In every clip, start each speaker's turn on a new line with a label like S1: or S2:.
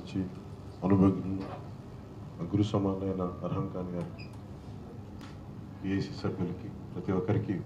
S1: వచ్చి అనుభవజ్ఞులు గురు సమానమైన అర్హం ఖాన్ గారు ఏసీ సభ్యులకి ప్రతి ఒక్కరికి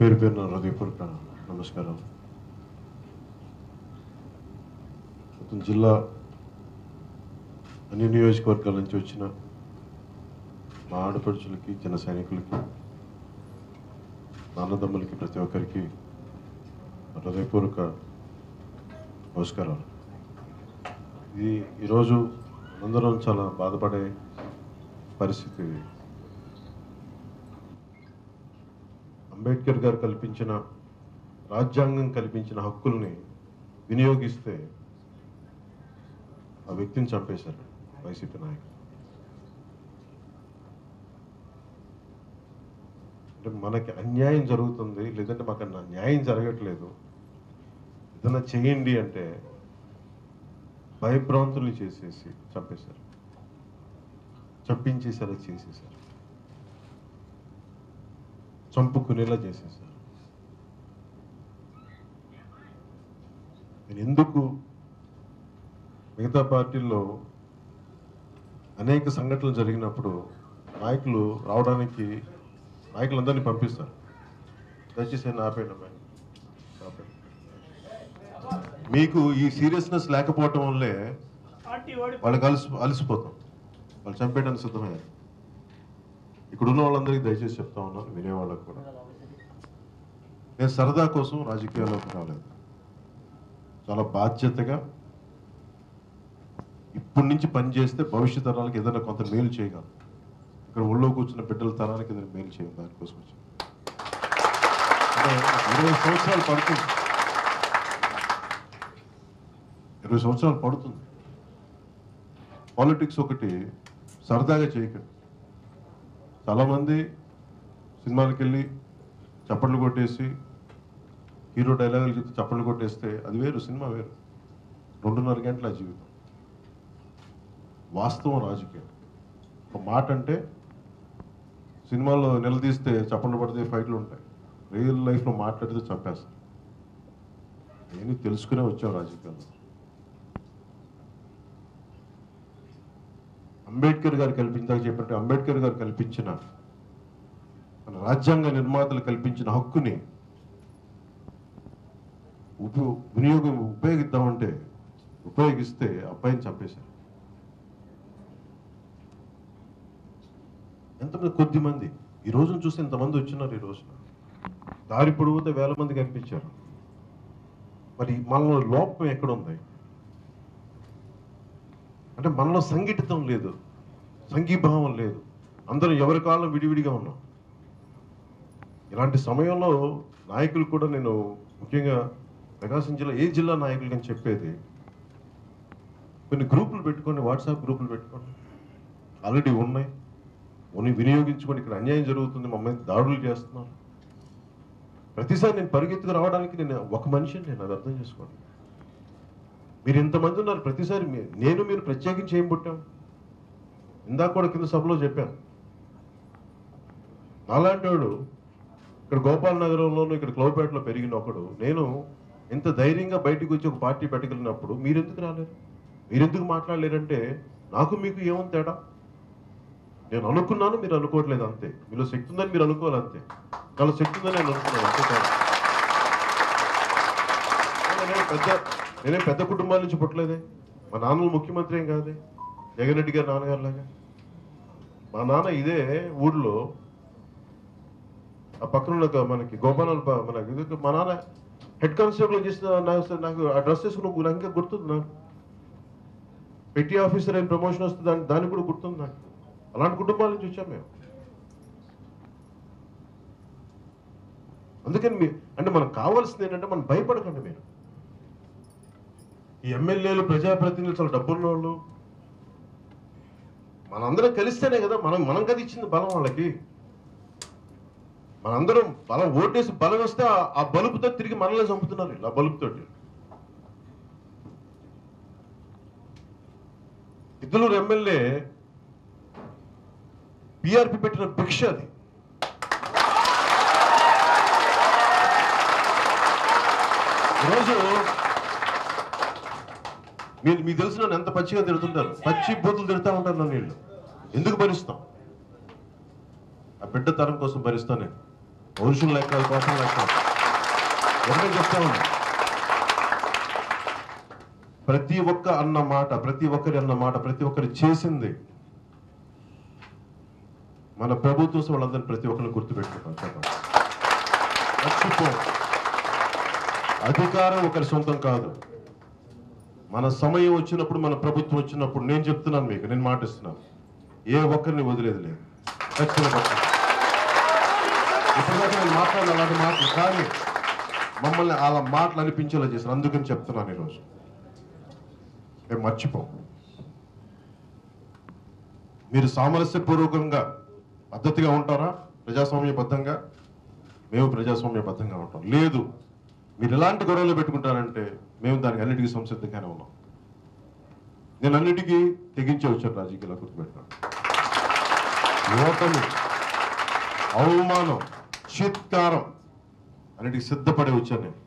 S1: పేరు పేరున హృదయపూర్వక నమస్కారం. మొత్తం జిల్లా అన్ని నియోజకవర్గాల నుంచి వచ్చిన మా ఆడపడుచులకి జన సైనికులకి నాన్నదమ్ములకి ప్రతి ఒక్కరికి హృదయపూర్వక నమస్కారాలు. ఇది ఈరోజు అందరం చాలా బాధపడే పరిస్థితి అంబేద్కర్ గారు కల్పించిన రాజ్యాంగం కల్పించిన హక్కుల్ని వినియోగిస్తే ఆ వ్యక్తిని చంపేశారు వైసీపీ నాయకులు. అంటే మనకి అన్యాయం జరుగుతుంది లేదంటే మాకు అన్న న్యాయం జరగట్లేదు. ఏదైనా చేయండి అంటే భయభ్రాంతులు చేసేసి చంపేశారు. చంపించేసారు చేసేశారు. చంపుకునేలా చేసేశారు. నేను ఎందుకు మిగతా పార్టీల్లో అనేక సంఘటనలు జరిగినప్పుడు నాయకులు రావడానికి నాయకులందరినీ పంపిస్తారు. దయచేసి ఆపేయడం ఆపేయండి మీకు ఈ సీరియస్నెస్ లేకపోవటం వల్లే వాళ్ళకి అలసి అలసిపోతాం. వాళ్ళు చంపేయడానికి సిద్ధమయ్యారు ఇక్కడ ఉన్న వాళ్ళందరికీ దయచేసి చెప్తా ఉన్నాను వినేవాళ్ళకి కూడా. నేను సరదా కోసం రాజకీయాల్లోకి రాలేదు. చాలా బాధ్యతగా ఇప్పటి నుంచి పని చేస్తే భవిష్యత్ తరాలకు ఏదైనా కొంత మేలు చేయగలం ఇక్కడ ఒళ్ళో కూర్చున్న బిడ్డల తరానికి ఏదైనా మేలు చేయం దానికోసం వచ్చి అంటే ఇరవై సంవత్సరాలు పడుతుంది. ఇరవై సంవత్సరాలు పడుతుంది. పాలిటిక్స్ ఒకటి సరదాగా చేయకండి చాలామంది సినిమాలకు వెళ్ళి చప్పట్లు కొట్టేసి హీరో డైలాగులు చెప్తే చప్పట్లు కొట్టేస్తే అది వేరు సినిమా వేరు. రెండున్నర గంటల జీవితం. వాస్తవం రాజకీయం. ఒక మాట అంటే సినిమాలో నిలదీస్తే చప్పట్లు పడితే ఫైట్లు ఉంటాయి. రియల్ లైఫ్లో మాట్లాడితే చంపేస్తారు. నేను తెలుసుకునే వచ్చాం రాజకీయాల్లో. అంబేద్కర్ గారు కల్పించాక చెప్పినట్టు అంబేద్కర్ గారు కల్పించిన మన రాజ్యాంగ నిర్మాతలు కల్పించిన హక్కుని ఉప వినియోగం ఉపయోగిద్దామంటే ఉపయోగిస్తే అబ్బాయిని చంపేశారు. ఎంతమంది కొద్ది మంది ఈ రోజున చూస్తే ఇంతమంది వచ్చినారు ఈ రోజున. దారి పొడిగితే వేల మంది కనిపించారు. మరి మనలో లోపం ఎక్కడ ఉంది? అంటే మనలో సంఘటితం లేదు సంఘీభావం లేదు. అందరం ఎవరి కాలం విడివిడిగా ఉన్నాం? ఇలాంటి సమయంలో నాయకులు కూడా నేను ముఖ్యంగా ప్రకాశం జిల్లా ఏ జిల్లా నాయకులు నేను చెప్పేది కొన్ని గ్రూపులు పెట్టుకోండి వాట్సాప్ గ్రూపులు పెట్టుకోండి. ఆల్రెడీ ఉన్నాయి. ఉన్ని వినియోగించుకొని ఇక్కడ అన్యాయం జరుగుతుంది. మమ్మల్ని దాడులు చేస్తున్నారు. ప్రతిసారి నేను పరిగెత్తుకు రావడానికి నేను ఒక మనిషిని నేను అది అర్థం చేసుకోండి మీరు ఇంతమంది ఉన్నారు. ప్రతిసారి నేను మీరు ప్రత్యేకించి ఏం పుట్టాం? ఇందాక కూడా కింద సభలో చెప్పాను నాలాంటి వాడు ఇక్కడ గోపాల్ నగరంలోనూ ఇక్కడ క్లౌపేటలో పెరిగిన ఒకడు. నేను ఇంత ధైర్యంగా బయటకు వచ్చి ఒక పార్టీ పెట్టగలిగినప్పుడు మీరెందుకు రాలేరు? మీరెందుకు మాట్లాడలేరంటే నాకు మీకు ఏముంది తేడా? నేను అనుకున్నాను మీరు అనుకోవట్లేదు అంతే. మీలో శక్తి ఉందని మీరు అనుకోవాలి అంతే. చాలా శక్తి ఉందని నేను అనుకున్నాను అంతే పెద్ద నేనే పెద్ద కుటుంబాల నుంచి పుట్టలేదే? మా నాన్న ముఖ్యమంత్రి ఏం కాదే? జగన్ రెడ్డి గారు నాన్నగారు లాగా మా నాన్న ఇదే ఊళ్ళో ఆ పక్కన ఉన్న మనకి గోపాల మన మా నాన్న హెడ్ కానిస్టేబుల్ చేసిన నాకు నాకు ఆ డ్రెస్ వేసుకుని నాకు ఇంకా గుర్తుంది నాకు. పెట్టి ఆఫీసర్ అయిన ప్రమోషన్ వస్తుంది దాని దానికి కూడా గుర్తుంది నాకు. అలాంటి కుటుంబాల నుంచి వచ్చాం మేము. అందుకని మీ అంటే మనకు కావాల్సింది ఏంటంటే మనం భయపడకండి మీరు. ఈ ఎమ్మెల్యేలు ప్రజాప్రతినిధులు చాలా డబ్బున్న వాళ్ళు మనందరం కలిస్తేనే కదా మనం మనం కదా ఇచ్చింది బలం వాళ్ళకి. మనందరం బలం ఓటేసి బలం వస్తే ఆ- బలుపుతో తిరిగి మనల్ని చంపుతున్నారు ఇలా ఆ బలుపుతోటి. ఇద్దరు ఎమ్మెల్యే పిఆర్పి పెట్టిన భిక్ష అది. ఈరోజు మీరు మీకు తెలిసిన నన్ను ఎంత పచ్చిగా తిడుతుంటారు. పచ్చి బూతులు తిడుతూ ఉంటారు నన్ను వీళ్ళు. ఎందుకు భరిస్తాం? ఆ బిడ్డ తరం కోసం భరిస్తాను నేను. పౌరుషులు లెక్క కోసం లెక్క. ఒకటే చెప్తా ఉన్నా. ప్రతి ఒక్క అన్న మాట ప్రతి ఒక్కరి అన్న మాట ప్రతి ఒక్కరు చేసింది మన ప్రభుత్వం వాళ్ళందరినీ ప్రతి ఒక్కరిని గుర్తుపెట్టుకుంటాం చెప్పండి మర్చిపో. అధికారం ఒకరి సొంతం కాదు. మన సమయం వచ్చినప్పుడు మన ప్రభుత్వం వచ్చినప్పుడు నేను చెప్తున్నాను మీకు నేను మాటిస్తున్నాను. ఏ ఒక్కరిని వదిలేదు లేదు ఖచ్చితంగా ఇప్పటిదాకా నేను అలాంటి మాటలు కానీ మమ్మల్ని అలా మాటలు అనిపించేలా చేశారు. అందుకని చెప్తున్నాను ఈరోజు. మేము మర్చిపోం మీరు సామరస్యపూర్వకంగా పద్ధతిగా ఉంటారా? ప్రజాస్వామ్యబద్ధంగా? మేము ప్రజాస్వామ్యబద్ధంగా ఉంటాం. లేదు. మీరు ఎలాంటి గొడవలు పెట్టుకుంటారంటే మేము దానికి అన్నిటికీ సంసిద్ధంగానే ఉన్నాం. నేను అన్నిటికీ తెగించే వచ్చాను రాజకీయాలు గుర్తుపెట్టాను ఓటమి అవమానం చిత్కారం అన్నిటికీ సిద్ధపడి వచ్చాను నేను.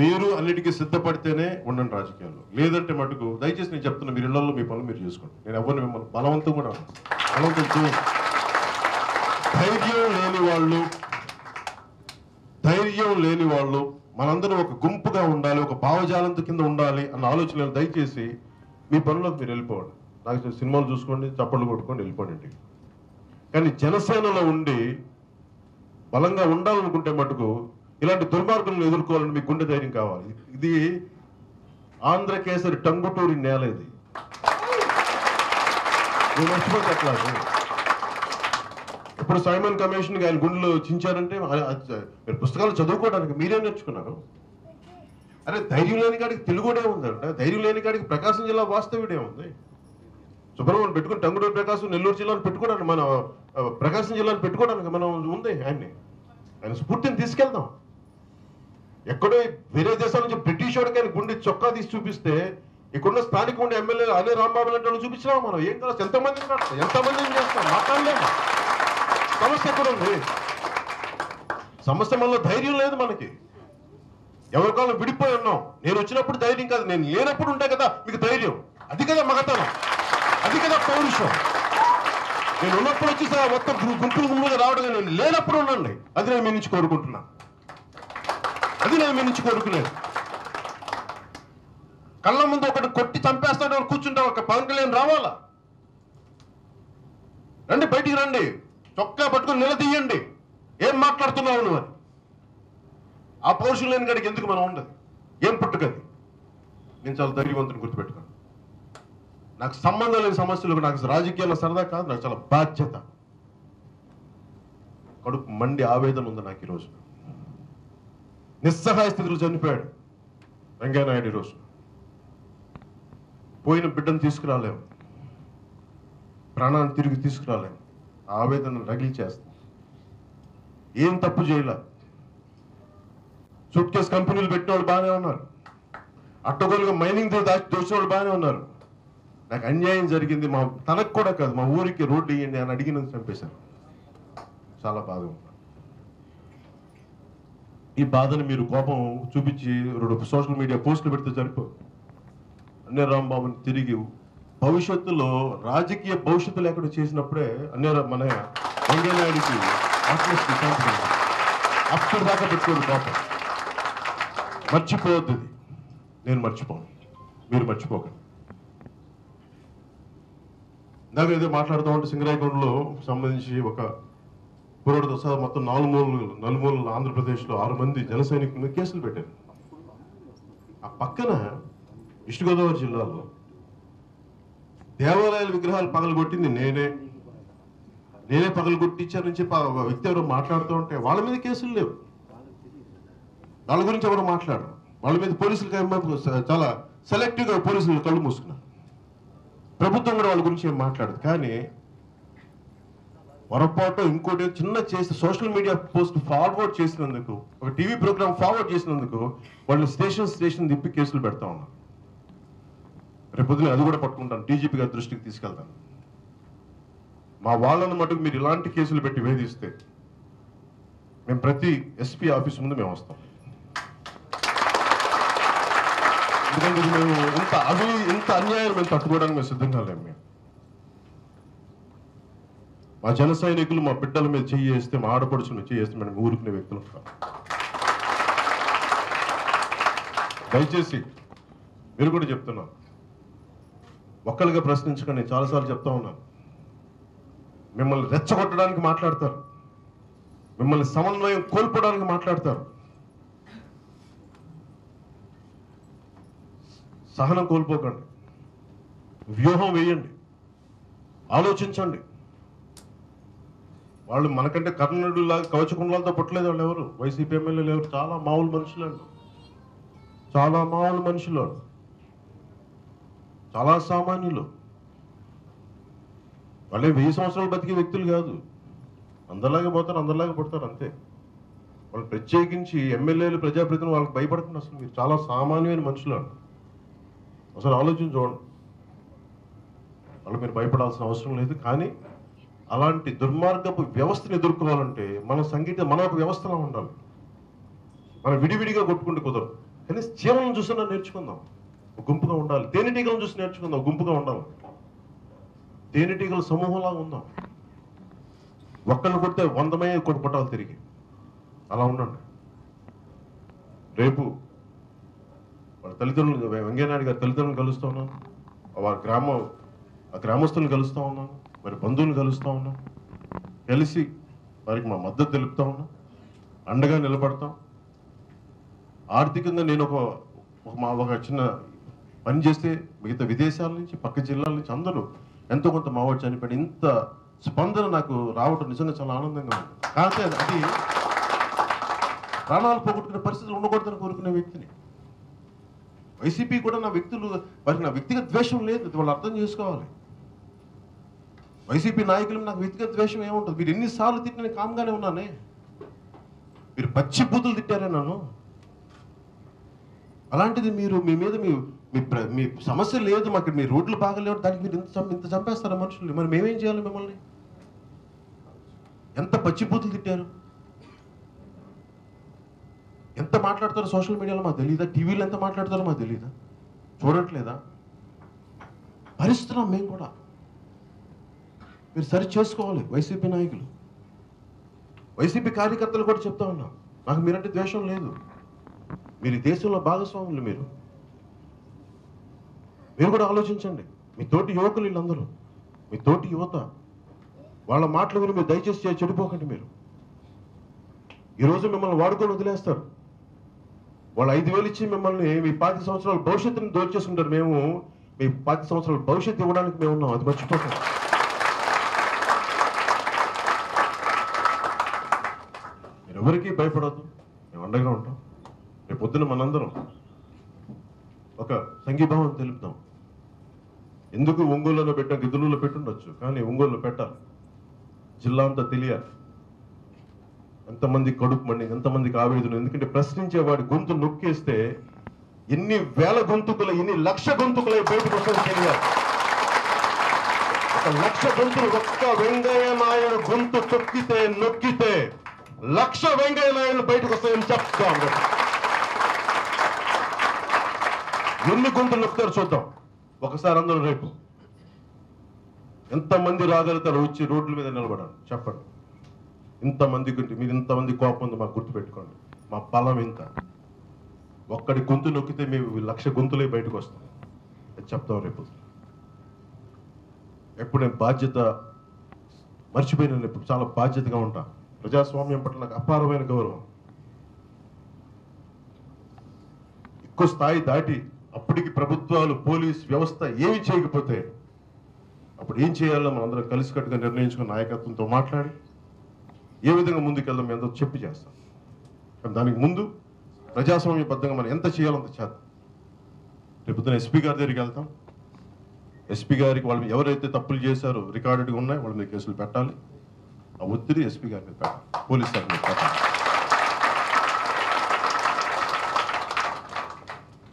S1: మీరు అన్నిటికీ సిద్ధపడితేనే ఉండండి రాజకీయాల్లో. లేదంటే మటుకు దయచేసి నేను చెప్తున్నా మీరు ఇళ్ళలో మీ పనులు మీరు చేసుకోండి. నేను ఎవరిని మిమ్మల్ని బలవంతం కూడా బలవంతం ధైర్యం లేని వాళ్ళు ధైర్యం లేని వాళ్ళు మనందరం ఒక గుంపుగా ఉండాలి ఒక భావజాలంతో కింద ఉండాలి అన్న ఆలోచనలు దయచేసి మీ పనులకు మీరు వెళ్ళిపోండి. నాకు సినిమాలు చూసుకోండి చప్పట్లు కొట్టుకోండి వెళ్ళిపోండి కానీ జనసేనలో ఉండి బలంగా ఉండాలనుకుంటే మటుకు ఇలాంటి దుర్మార్గులను ఎదుర్కోవాలని మీకు గుండె ధైర్యం కావాలి. ఇది ఆంధ్ర కేసరి టంగుటూరి నేల ఇది. నేను మర్చిపోతే ఇప్పుడు సైమన్ కమిషన్ ఆయన గుండెలు చించారంటే మీరు పుస్తకాలు చదువుకోవడానికి మీరే నేర్చుకున్నారు? అరే ధైర్యం లేని కాడికి తెలుగుడే ఉందంట ధైర్యం లేని కాడికి ప్రకాశం జిల్లా వాస్తవ్యుడే ఉంది సుబ్రహ్మణ్యం పెట్టుకుని టంగుడూరు ప్రకాశం నెల్లూరు జిల్లాను పెట్టుకోవడానికి మన ప్రకాశం జిల్లాను పెట్టుకోవడానికి మనం ఉంది ఆయన్ని. ఆయన స్ఫూర్తిని తీసుకెళ్దాం. ఎక్కడో వేరే దేశాల నుంచి బ్రిటిష్ వాడికి ఆయన గుండె చొక్కా తీసి చూపిస్తే ఇక్కడున్న స్థానిక ఉండే ఎమ్మెల్యే అనే రాంబాబు లాంటి వాళ్ళు చూపించినా మనం? ఏం కాదు ఎంతమంది ఎంతమంది చేస్తాం? మాట్లాడలేము. సమస్య ఎక్కడ ఉంది. సమస్య మనలో ధైర్యం లేదు మనకి. ఎవరికాలం విడిపోయి ఉన్నాం. నేను వచ్చినప్పుడు ధైర్యం కాదు. నేను లేనప్పుడు ఉంటాయి కదా మీకు ధైర్యం. అది కదా మగతనం. అది కదా పౌరుషం. నేను ఉన్నప్పుడు వచ్చి మొత్తం గుంపులు గుంపులుగా రావడం నేను లేనప్పుడు ఉండండి. అది నేను మీ నుంచి కోరుకుంటున్నాను అది నేను మీ నుంచి కోరుకునేది. కళ్ళ ముందు ఒకటి కొట్టి చంపేస్తాడు కూర్చుంటాం ఒక పవన్ కళ్యాణ్ రావాలా? రండి బయటికి రండి. చొక్కా పట్టుకొని నిలదీయండి. ఏం మాట్లాడుతున్నావు నువ్వు అని. ఆ పౌరుషం లేని గడికి ఎందుకు మనం ఉండదు? ఏం పుట్టుకది? నేను చాలా ధైర్యవంతుని గుర్తుపెట్టుకోను నాకు సంబంధం లేని సమస్యలు నాకు రాజకీయాల్లో సరదా కాదు నాకు చాలా బాధ్యత. కడుపు మండి ఆవేదన ఉంది నాకు ఈరోజు. నిస్సహాయ స్థితిలో చనిపోయాడు వెంకయ్యనాయుడు ఈరోజు. పోయిన బిడ్డను తీసుకురాలేము. ప్రాణాన్ని తిరిగి తీసుకురాలేము. ఆవేదన రగిలిచేస్తాం ఏం తప్పు చేయలే? సూట్ కేసు కంపెనీలు పెట్టిన వాళ్ళు బాగానే ఉన్నారు. అట్టగోలుగా మైనింగ్ దోచిన వాళ్ళు బాగానే ఉన్నారు. నాకు అన్యాయం జరిగింది మా తనకు కూడా కాదు మా ఊరికి రోడ్డు ఇవ్వండి అని అడిగినందుకు చంపేశారు. చాలా బాధగా ఉంది. ఈ బాధను మీరు కోపం చూపించి రెండు సోషల్ మీడియా పోస్టులు పెడితే సరిపో అన్నే రాంబాబుని తిరిగి భవిష్యత్తులో రాజకీయ భవిష్యత్తు లేకుండా చేసినప్పుడే అన్నే మన వెంకయ్యనాయుడికి ఆత్మహత్య అప్పటి దాకా పెట్టుకోండి కోపం. మర్చిపోవద్దు నేను మర్చిపోను. మీరు మర్చిపోకండి. ఇందాక ఏదో మాట్లాడుతూ ఉంటే సింగరాయకొండలో సంబంధించి ఒక కుర్రోడితో సహా మొత్తం నాలుగు మూలలు నలుమూలలు ఆంధ్రప్రదేశ్లో ఆరు మంది జన సైనికులను కేసులు పెట్టారు. ఆ పక్కన ఈస్ట్ గోదావరి జిల్లాలో దేవాలయాల విగ్రహాలు పగలగొట్టింది నేనే. నేనే పగలగొట్టించానని చెప్పి ఒక వ్యక్తి ఎవరో మాట్లాడుతూ ఉంటే వాళ్ళ మీద కేసులు లేవు. వాళ్ళ గురించి ఎవరు మాట్లాడరు. వాళ్ళ మీద పోలీసులు చాలా సెలెక్టివ్గా పోలీసులు కళ్ళు మూసుకున్నారు. ప్రభుత్వం కూడా వాళ్ళ గురించి ఏం మాట్లాడదు. కానీ పొరపాటు ఇంకోటి చిన్న చేసి సోషల్ మీడియా పోస్ట్ ఫార్వర్డ్ చేసినందుకు ఒక టీవీ ప్రోగ్రామ్ ఫార్వర్డ్ చేసినందుకు వాళ్ళు స్టేషన్ స్టేషన్ తిప్పి కేసులు పెడతా ఉన్నారు. రేపు అది కూడా పట్టుకుంటాను. డీజీపీ గారి దృష్టికి తీసుకెళ్తాను. మా వాళ్ళను మటుకు మీరు ఇలాంటి కేసులు పెట్టి వేధిస్తే మేము ప్రతి ఎస్పీ ఆఫీస్ ముందు మేము వస్తాం. ఎందుకంటే మేము ఇంత అవి ఇంత అన్యాయం మేము తట్టుకోవడానికి మేము సిద్ధంగా లేము మేము. మా జన సైనికులు మా బిడ్డల మీద చెయ్యి వేస్తే మా ఆడపడుచుల మీద చెయ్యి మేము ఊరుకునే వ్యక్తులు దయచేసి మీరు కూడా చెప్తున్నాను ఒక్కరిగా ప్రశ్నించకండి చాలాసార్లు చెప్తా ఉన్నాను. మిమ్మల్ని రెచ్చగొట్టడానికి మాట్లాడతారు. మిమ్మల్ని సమన్వయం కోల్పోవడానికి మాట్లాడతారు. సహనం కోల్పోకండి. వ్యూహం వేయండి. ఆలోచించండి. వాళ్ళు మనకంటే కర్ణుడు లాగా కవచకుండలతో పుట్టలేదు వాళ్ళు ఎవరు? వైసీపీ ఎమ్మెల్యేలు ఎవరు? చాలా మామూలు మనుషులు చాలా మామూలు మనుషులు వాళ్ళు. చాలా సామాన్యులు వాళ్ళే వెయ్యి సంవత్సరాలు బతికే వ్యక్తులు కాదు. అందరిలాగే పోతారు అందరిలాగే పడతారు అంతే. వాళ్ళు ప్రత్యేకించి ఎమ్మెల్యేలు ప్రజాప్రతినిధులు వాళ్ళకి భయపడుతున్నారు అసలు మీరు. చాలా సామాన్యమైన మనుషులు అసలు ఆలోచన చూడండి. వాళ్ళు మీరు భయపడాల్సిన అవసరం లేదు కానీ అలాంటి దుర్మార్గపు వ్యవస్థను ఎదుర్కోవాలంటే మన సంగీత మన ఒక వ్యవస్థలో ఉండాలి. మనం విడివిడిగా కొట్టుకుంటే కుదరదు. కానీ చీమలను చూసినా నేర్చుకుందాం. గుంపుగా ఉండాలి. తేనెటీగలను చూసి నేర్చుకుందాం? గుంపుగా ఉండాలి. తేనెటీగల సమూహంలాగా ఉందాం? ఒక్కరిని కొడితే వందమే కొడు కొట్టాలి తిరిగి. అలా ఉండండి. రేపు వాళ్ళ తల్లిదండ్రులు వెంకయ్యనాయుడు గారి తల్లిదండ్రులు కలుస్తూ ఉన్నాను వారి గ్రామ ఆ గ్రామస్తులను కలుస్తూ ఉన్నాను మరి బంధువులను కలుస్తూ ఉన్నాం. కలిసి వారికి మా మద్దతు తెలుపుతా ఉన్నాం. అండగా నిలబడతాం. ఆర్థికంగా నేను ఒక మా ఒక చిన్న పని చేస్తే మిగతా విదేశాల నుంచి పక్క జిల్లాల నుంచి అందరూ ఎంతో కొంత మావాడు చనిపోయి ఇంత స్పందన నాకు రావటం నిజంగా చాలా ఆనందంగా ఉంది. కాకపోతే అది- ప్రాణాలు పోగొట్టుకునే పరిస్థితులు ఉండకూడదని కోరుకునే వ్యక్తిని. వైసీపీ కూడా నా వ్యక్తులు వారికి నా వ్యక్తిగత ద్వేషం లేదు వాళ్ళు అర్థం చేసుకోవాలి. వైసీపీ నాయకులు నాకు వ్యక్తిగత ద్వేషం ఏముంటుంది? మీరు ఎన్నిసార్లు తిట్టిన కామ్గానే ఉన్నానే. మీరు పచ్చి బూతులు తిట్టారే నన్ను. అలాంటిది మీరు మీ మీద మీ మీ ప్ర- మీ సమస్య లేదు మాకు మీ రోడ్లు బాగలేవు దానికి మీరు ఇంత ఇంత చంపేస్తారా మనుషులు మరి మేమేం చేయాలి మిమ్మల్ని? ఎంత పచ్చిపూతులు తిట్టారు? ఎంత మాట్లాడతారో సోషల్ మీడియాలో మాకు తెలియదా టీవీలో ఎంత మాట్లాడతారో మాకు తెలియదా చూడట్లేదా? భరిస్తున్నాం మేము కూడా. మీరు సరి చేసుకోవాలి వైసీపీ నాయకులు. వైసీపీ కార్యకర్తలు కూడా చెప్తా ఉన్నాం. నాకు మీరంటే ద్వేషం లేదు. మీరు దేశంలో భాగస్వాములు మీరు. మీరు కూడా ఆలోచించండి. మీ తోటి యువకులు వీళ్ళందరూ మీ తోటి యువత వాళ్ళ మాటలు విని మీరు దయచేసి చెడిపోకండి మీరు. ఈరోజు మిమ్మల్ని వాడుకొని వదిలేస్తారు. వాళ్ళు ఐదు వేలు ఇచ్చి మిమ్మల్ని మీ పాతి సంవత్సరాల భవిష్యత్తుని దోచేసుకుంటారు. మేము మీ పాతి సంవత్సరాల భవిష్యత్తు ఇవ్వడానికి మేము ఉన్నాం. అది మర్చిపోతాం మీరు ఎవరికీ భయపడద్దు. మేము అండగా ఉంటాం. రేపు పొద్దున మనందరం ఒక సంఘీభావం తెలుపుతాం. ఎందుకు ఒంగోలులో పెట్టాం? గిద్దలూరులో పెట్టుండొచ్చు. కానీ ఒంగోలులో పెట్టాలి. జిల్లా అంతా తెలియాలి. ఎంతమంది కడుపు మండి ఎంతమందికి ఆవేదన ఎందుకంటే ప్రశ్నించే వాడి గొంతు నొక్కేస్తే ఎన్ని వేల గొంతుకుల ఎన్ని లక్ష గొంతుకుల బయటకు వస్తుంది తెలియాలి. ఒక లక్ష గొంతులు ఒక్క వెంకయ్య నాయుడు గొంతు తొక్కితే నొక్కితే లక్ష వెంకయ్య నాయుడు బయటకు వస్తాయని చెప్తాం. ఎన్ని గొంతులు నొక్కుతారు చూద్దాం. ఒకసారి అందరూ రేపు. ఎంతమంది రాగలుగుతారు వచ్చి రోడ్ల మీద నిలబడాలి చెప్పండి. ఇంతమంది గురించి మీరు ఇంతమంది కోపం ఉంది మాకు గుర్తుపెట్టుకోండి. మా బలం ఇంత ఒక్కడి గొంతు నొక్కితే మేము లక్ష గొంతులే బయటకు వస్తాం అది చెప్తాం రేపు. ఎప్పుడు నేను బాధ్యత మర్చిపోయిన ఎప్పుడు చాలా బాధ్యతగా ఉంటా. ప్రజాస్వామ్యం పట్ల నాకు అపారమైన గౌరవం. ఎక్కువ స్థాయి దాటి అప్పటికి ప్రభుత్వాలు పోలీస్ వ్యవస్థ ఏమి చేయకపోతే అప్పుడు ఏం చేయాలో మనం అందరం కలిసికట్టుగా నిర్ణయించుకున్న నాయకత్వంతో మాట్లాడి ఏ విధంగా ముందుకెళ్దాం ఎంతో చెప్పి చేస్తాం. కానీ దానికి ముందు ప్రజాస్వామ్యబద్ధంగా మనం ఎంత చేయాలో అంత చేద్దాం. రేపు ఎస్పీ గారి దగ్గరికి వెళ్తాం. ఎస్పీ గారికి వాళ్ళు ఎవరైతే తప్పులు చేశారో రికార్డెడ్గా ఉన్నాయి వాళ్ళ మీద కేసులు పెట్టాలి. ఆ ఒత్తిడి ఎస్పీ గారి మీద పెట్టాలి. పోలీస్ గారి మీద పెట్టాలి.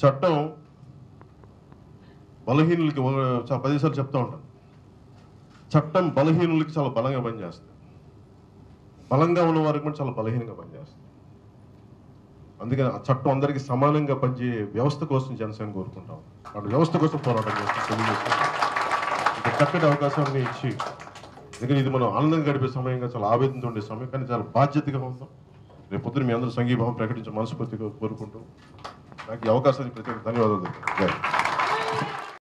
S1: చట్టం బలహీనులకి చాలా పదిసార్లు చెప్తూ ఉంటాను. చట్టం బలహీనులకి చాలా బలంగా పనిచేస్తుంది. బలంగా ఉన్న వారికి కూడా చాలా బలహీనంగా పనిచేస్తుంది. అందుకని ఆ చట్టం అందరికీ సమానంగా పనిచేయే వ్యవస్థ కోసం జనసేన కోరుకుంటాం వాళ్ళ వ్యవస్థ కోసం పోరాటం చేస్తాం చక్కటి అవకాశాన్ని ఇచ్చి అందుకని ఇది మనం ఆనందంగా గడిపే సమయంగా చాలా ఆవేదనతో ఉండే సమయం కానీ చాలా బాధ్యతగా ఉందాం. రేపు పొద్దున మీ అందరూ సంఘీభావం ప్రకటించే మనస్ఫూర్తిగా కోరుకుంటూ నాకు ఈ అవకాశాన్ని ప్రత్యేక ధన్యవాదాలు.